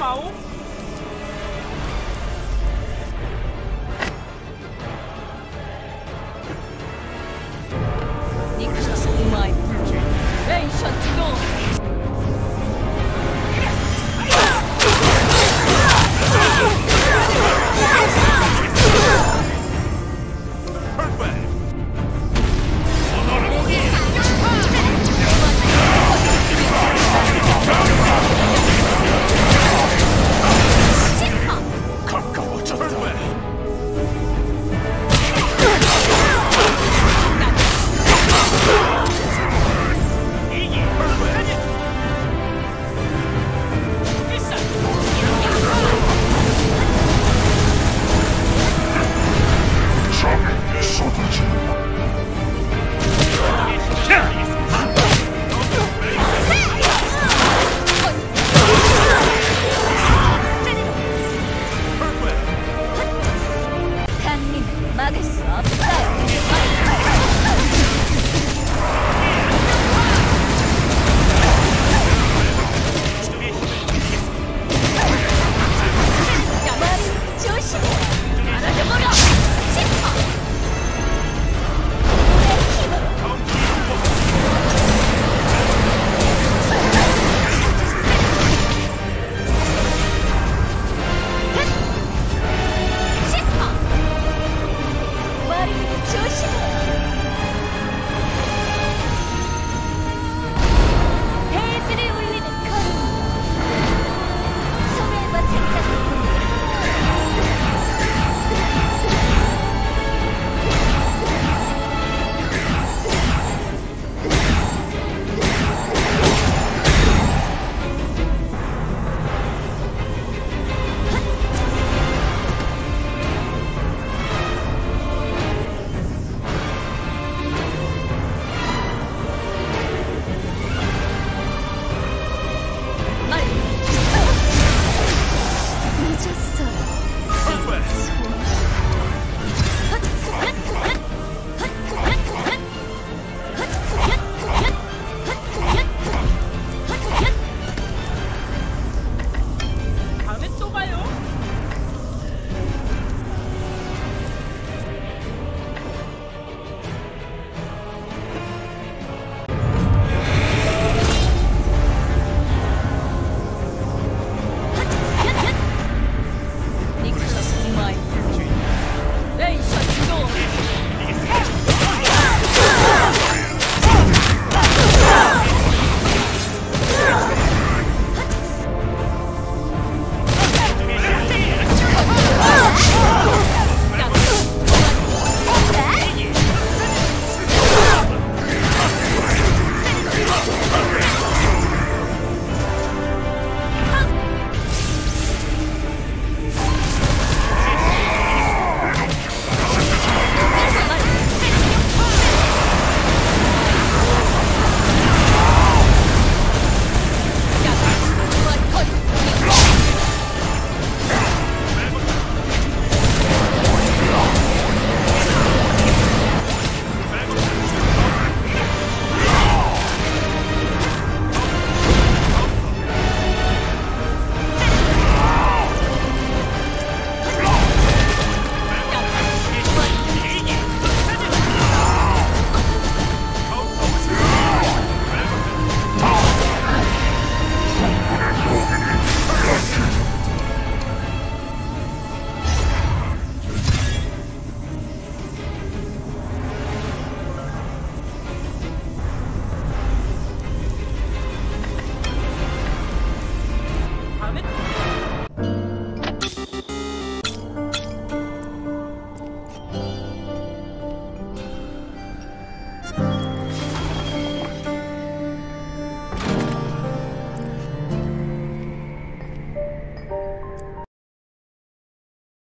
mal. Nikt nas nie ma.